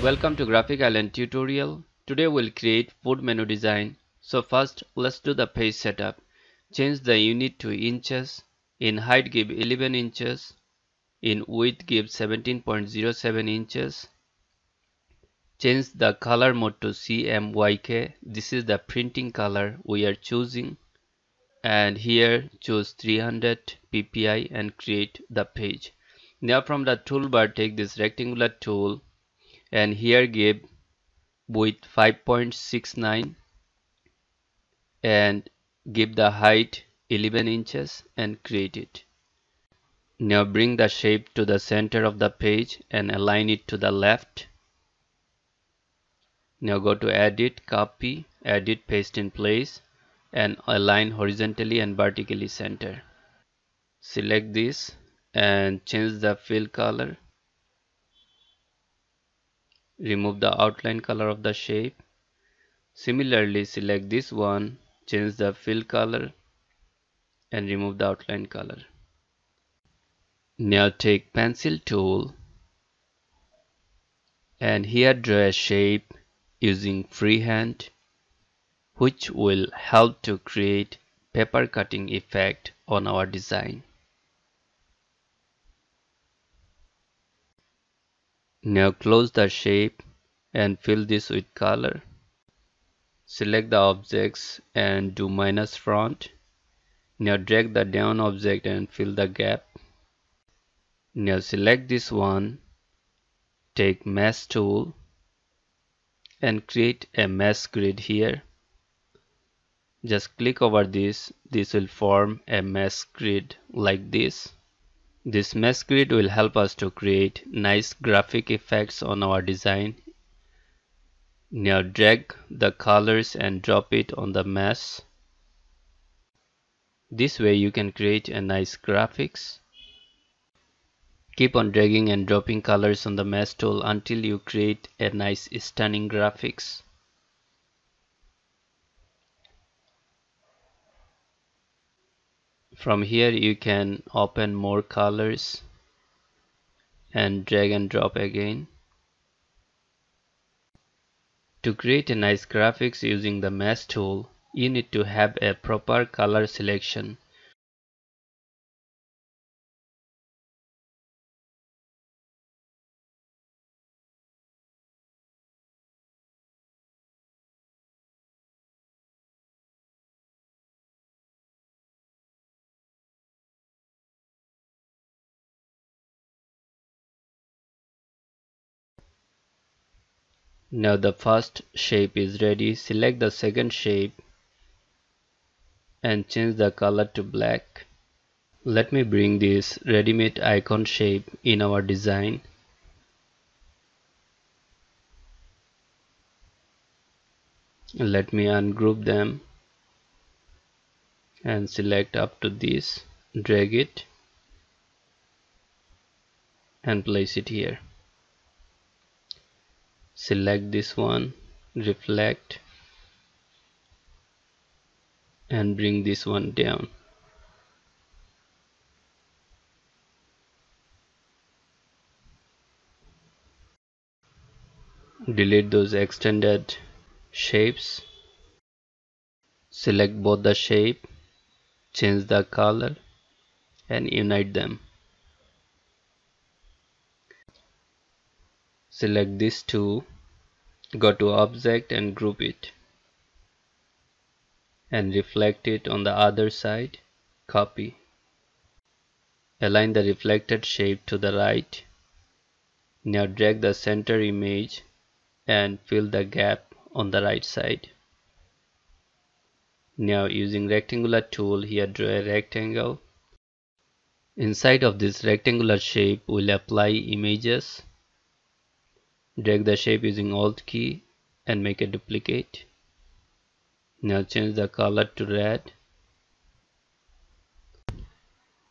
Welcome to Graphic Island tutorial. Today we'll create food menu design. So first let's do the page setup. Change the unit to inches. In height give 11 inches. In width give 17.07 inches. Change the color mode to CMYK. This is the printing color we are choosing. And here choose 300 ppi and create the page. Now from the toolbar take this rectangular tool and here give width 5.69 and give the height 11 inches and create it. Now bring the shape to the center of the page and align it to the left. Now go to edit, copy, edit, paste in place and align horizontally and vertically center. Select this and change the fill color remove the outline color of the shape. Similarly select this one change the fill color and remove the outline color. Now take pencil tool and here draw a shape using freehand which will help to create paper cutting effect on our design Now close the shape and fill this with color. Select the objects and do minus front. Now drag the down object and fill the gap. Now select this one. Take mesh tool and create a mesh grid here. Just click over this. This will form a mesh grid like this. This mesh grid will help us to create nice graphic effects on our design. Now drag the colors and drop it on the mesh. This way you can create a nice graphics. Keep on dragging and dropping colors on the mesh tool until you create a nice stunning graphics. From here you can open more colors and drag and drop again. To create a nice graphics using the mesh tool you need to have a proper color selection Now the first shape is ready. Select the second shape and change the color to black. Let me bring this ready-made icon shape in our design. Let me ungroup them and select up to this. Drag it and place it here select this one reflect and bring this one down. Delete those extended shapes. Select both the shape change the color and unite them select these two go to object and group it and reflect it on the other side copy. Align the reflected shape to the right. Now drag the center image and fill the gap on the right side. Now using rectangular tool here draw a rectangle. Inside of this rectangular shape we'll apply images drag the shape using alt key and make a duplicate. Now change the color to red.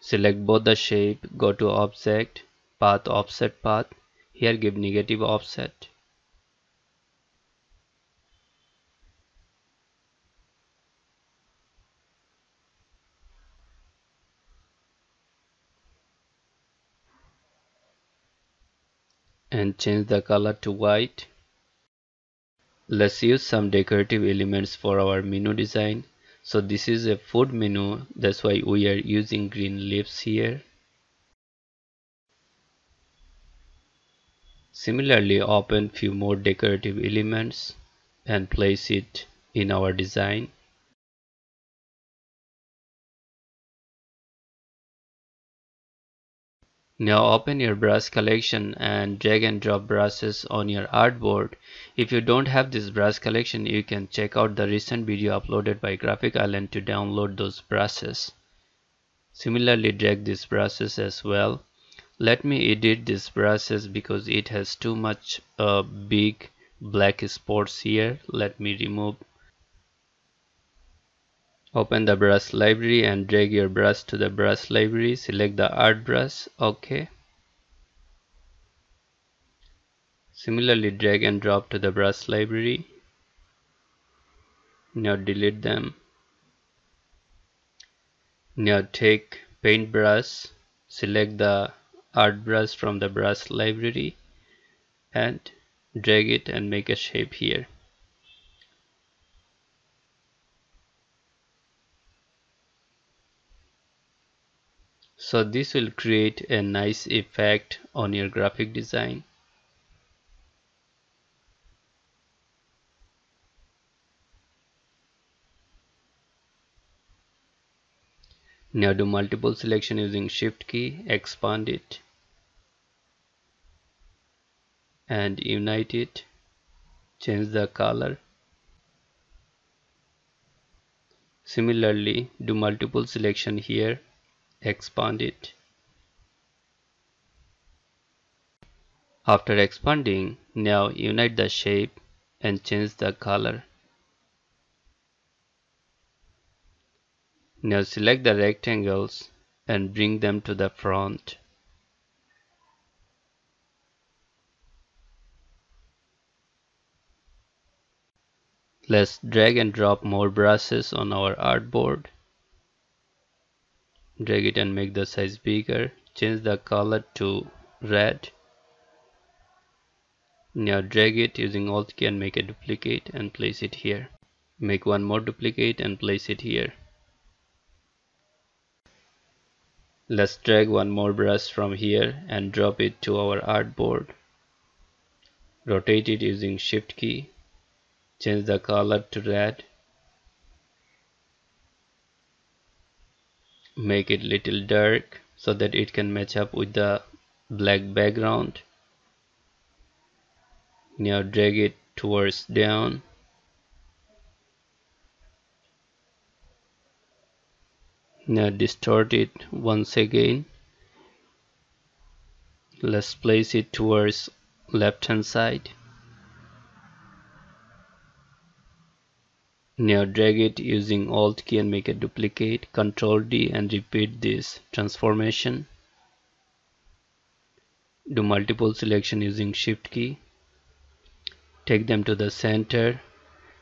Select both the shape go to object path offset path. Here give negative offset and change the color to white. Let's use some decorative elements for our menu design. So this is a food menu. That's why we are using green leaves here. Similarly open few more decorative elements and place it in our design Now open your brush collection and drag and drop brushes on your artboard. If you don't have this brush collection, you can check out the recent video uploaded by Graphic Island to download those brushes. Similarly, drag these brushes as well. Let me edit these brushes because it has too much uh, big black spots here. Let me remove Open the brush library and drag your brush to the brush library. Select the art brush. OK. Similarly, drag and drop to the brush library. Now delete them. Now take paintbrush, select the art brush from the brush library and drag it and make a shape here. So this will create a nice effect on your graphic design. Now do multiple selection using shift key expand it and unite it change the color. Similarly do multiple selection here expand it. After expanding, now unite the shape and change the color. Now select the rectangles and bring them to the front. Let's drag and drop more brushes on our artboard drag it and make the size bigger. Change the color to red. Now drag it using alt key and make a duplicate and place it here. Make one more duplicate and place it here. Let's drag one more brush from here and drop it to our artboard. Rotate it using shift key. Change the color to red make it little dark so that it can match up with the black background. Now drag it towards down. Now distort it once again. Let's place it towards left hand side Now drag it using Alt key and make a duplicate, Ctrl D and repeat this transformation. Do multiple selection using Shift key. Take them to the center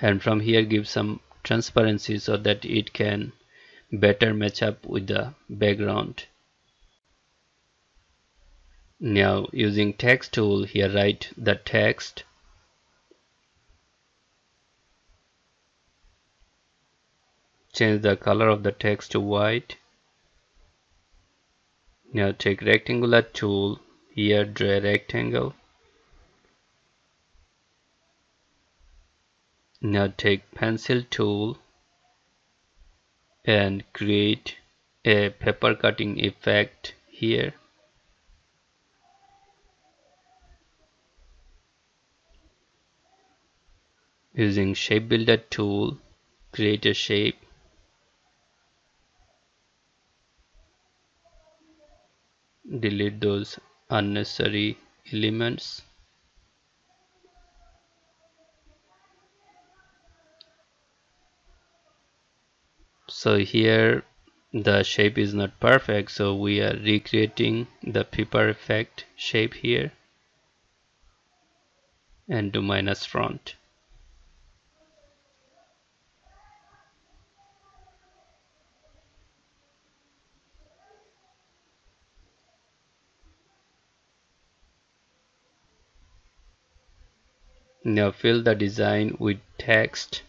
and from here give some transparency so that it can better match up with the background. Now using text tool here write the text change the color of the text to white. Now take rectangular tool here draw a rectangle. Now take pencil tool and create a paper cutting effect here. Using shape builder tool create a shape delete those unnecessary elements. So here the shape is not perfect so we are recreating the paper effect shape here and do minus front Now fill the design with text.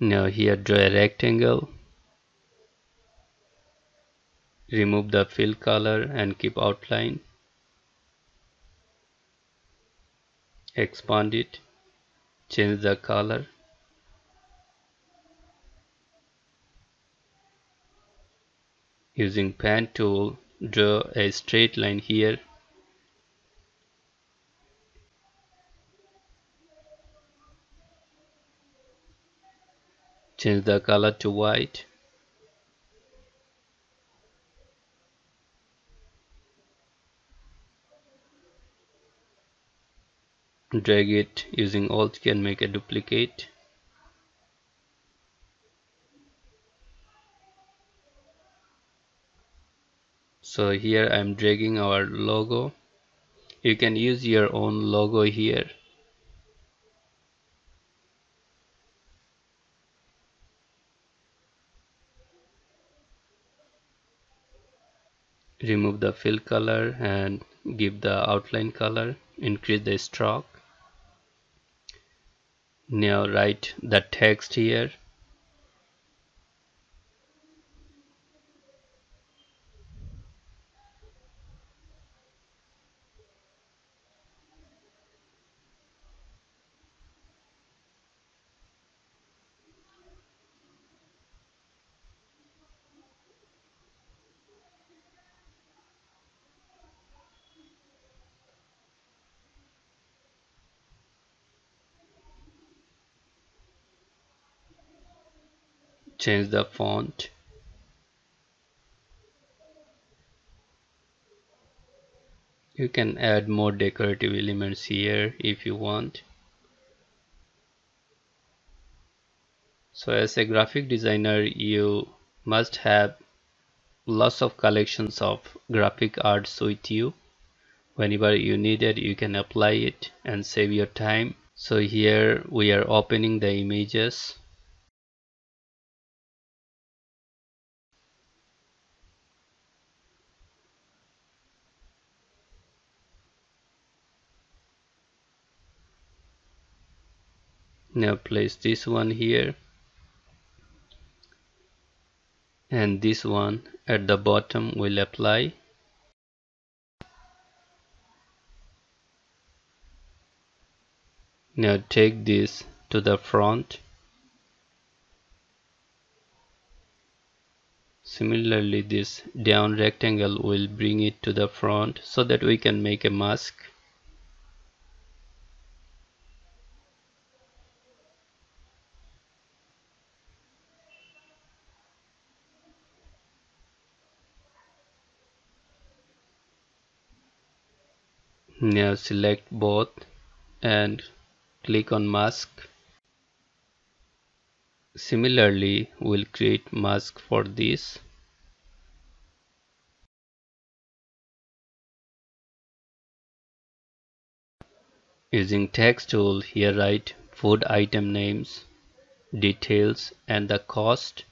Now here draw a rectangle. Remove the fill color and keep outline. Expand it. Change the color. Using pen tool, draw a straight line here. Change the color to white. Drag it using Alt and make a duplicate. So here I'm dragging our logo. You can use your own logo here. Remove the fill color and give the outline color. Increase the stroke. Now write the text here change the font. You can add more decorative elements here if you want. So as a graphic designer you must have lots of collections of graphic arts with you. Whenever you need it you can apply it and save your time. So here we are opening the images now place this one here. And this one at the bottom will apply. Now take this to the front. Similarly this down rectangle will bring it to the front so that we can make a mask Now select both and click on mask. Similarly, we'll create mask for this. Using text tool, here write food item names, details and the cost.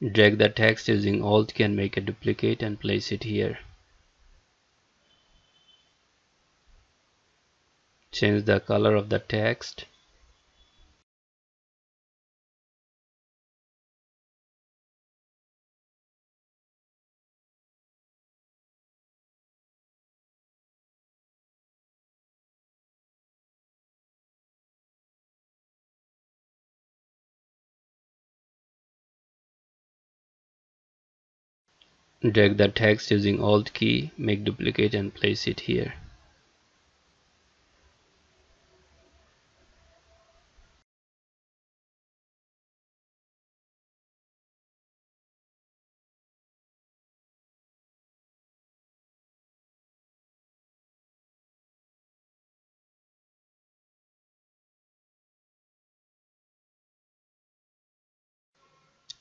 Drag the text using Alt can make a duplicate and place it here. Change the color of the text. drag the text using alt key make duplicate and place it here.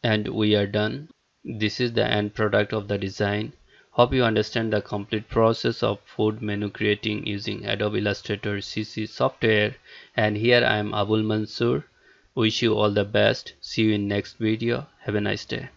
And we are done this is the end product of the design. Hope you understand the complete process of food menu creating using Adobe Illustrator CC software. And here I am Abul Mansur. Wish you all the best. See you in next video. Have a nice day